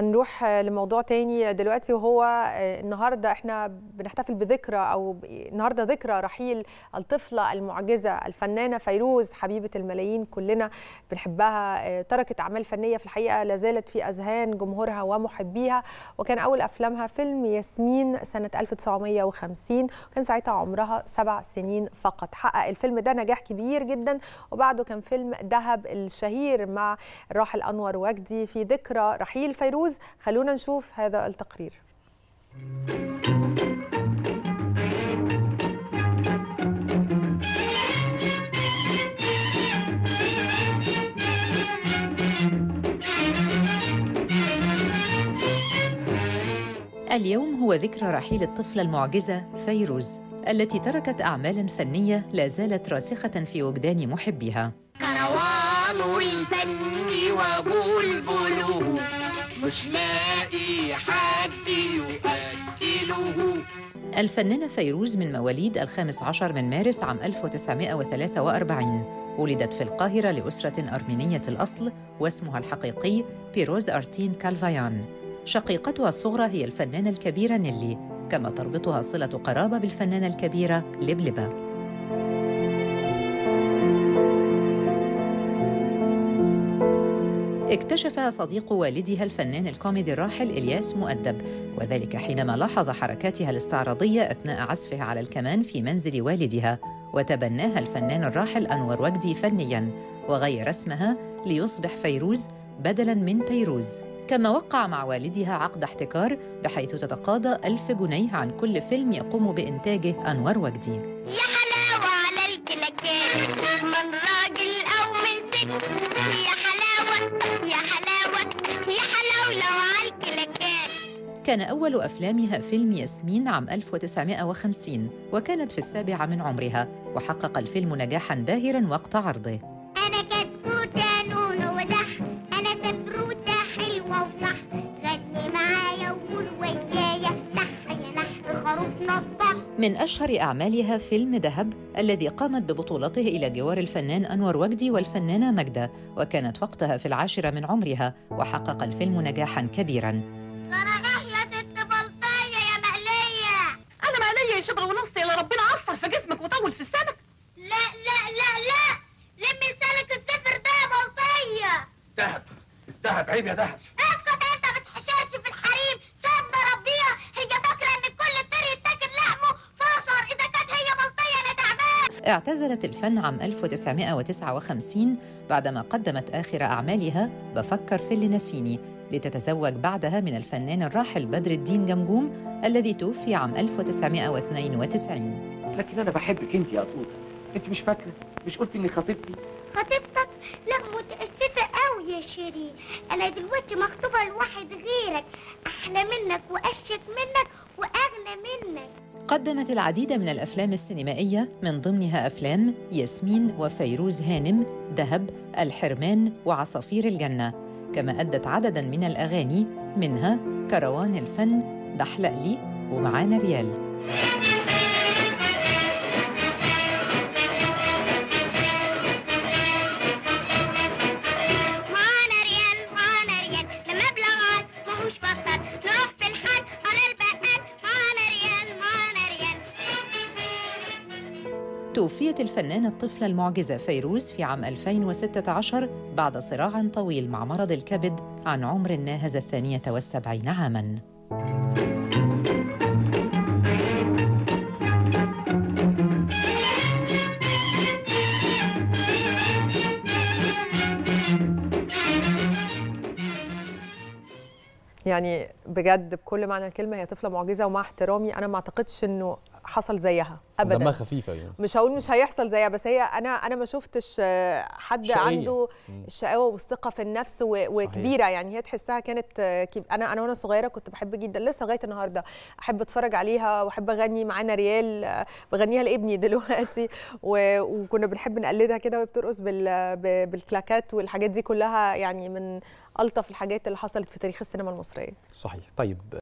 هنروح لموضوع تاني دلوقتي وهو النهارده إحنا بنحتفل بذكرى أو النهارده ذكرى رحيل الطفلة المعجزة الفنانة فيروز حبيبة الملايين كلنا بنحبها تركت أعمال فنية في الحقيقة لا زالت في أذهان جمهورها ومحبيها وكان أول أفلامها فيلم ياسمين سنة 1950 وكان ساعتها عمرها سبع سنين فقط. حقق الفيلم ده نجاح كبير جدا وبعده كان فيلم دهب الشهير مع الراحل أنور وجدي في ذكرى رحيل فيروز. فيروز خلونا نشوف هذا التقرير. اليوم هو ذكرى رحيل الطفلة المعجزة فيروز التي تركت أعمالا فنية لا زالت راسخة في وجدان محبيها. كروان الفن وبلبله. مش لاقي حد يقتله الفنانة فيروز من مواليد الخامس عشر من مارس عام 1943 ولدت في القاهرة لأسرة أرمينية الأصل واسمها الحقيقي بيروز أرتين كالفايان شقيقتها الصغرى هي الفنانة الكبيرة نيلي كما تربطها صلة قرابة بالفنانة الكبيرة لبلبة. اكتشف صديق والدها الفنان الكوميدي الراحل إلياس مؤدب وذلك حينما لاحظ حركاتها الاستعراضية أثناء عزفها على الكمان في منزل والدها وتبناها الفنان الراحل أنور وجدي فنياً وغير اسمها ليصبح فيروز بدلاً من بيروز كما وقع مع والدها عقد احتكار بحيث تتقاضى ألف جنيه عن كل فيلم يقوم بإنتاجه أنور وجدي. يا حلاوة على الكلاكات من راجل أو من ست يا حلاوة كان أول أفلامها فيلم ياسمين عام 1950 وكانت في السابعة من عمرها وحقق الفيلم نجاحاً باهراً وقت عرضه. أنا كتكوتة نونو ودح أنا سفروتة حلوة وصح. غني معايا وقول ويايا نح يا نح خروف نضح من أشهر أعمالها فيلم دهب الذي قامت ببطولته إلى جوار الفنان أنور وجدي والفنانة مجدة وكانت وقتها في العاشرة من عمرها وحقق الفيلم نجاحاً كبيراً. جرجح يا ست بلطية يا مقلية. أنا مقلية شبر ونص يلا ربنا عصر في جسمك وطول في السمك. لا لا لا لا. لمي لسانك الزفر ده يا بلطية. دهب الدهب عيب يا دهب اعتزلت الفن عام 1959 بعدما قدمت آخر أعمالها بفكر في اللي نسيني لتتزوج بعدها من الفنان الراحل بدر الدين جمجوم الذي توفي عام 1992 لكن أنا بحبك انت يا قطوطه انت مش فاكرة؟ مش قلت إني خطيبتي؟ خطيبتك؟ لا متأسفة قوي يا شيرين. أنا دلوقتي مخطوبة لواحد غيرك. أحلى منك وأشيك منك واغنى منك. قدمت العديد من الأفلام السينمائية من ضمنها أفلام ياسمين وفيروز هانم دهب الحرمان وعصافير الجنة. كما أدت عدداً من الأغاني منها كروان الفن دحلق لي ومعانا ريال. توفيت الفنانة الطفلة المعجزة فيروز في عام 2016 بعد صراع طويل مع مرض الكبد عن عمر ناهز الثانية والسبعين عاماً. يعني بجد بكل معنى الكلمة هي طفلة معجزة ومع احترامي أنا ما أعتقدش إنه حصل زيها ابدا. دمها خفيفه يعني مش هقول مش هيحصل زيها بس هي أنا أنا ما شفتش آه، حد شقية. عنده. الشقاوه والثقه في النفس وكبيرة. يعني هي تحسها كانت آه، أنا أنا وأنا صغيرة كنت بحب جدا لسه لغاية النهارده أحب أتفرج عليها وأحب أغني معانا ريال آه، بغنيها لابني دلوقتي. وكنا بنحب نقلدها كده وهي بترقص بالكلاكات والحاجات دي كلها يعني من ألطف الحاجات اللي حصلت في تاريخ السينما المصرية. صحيح. طيب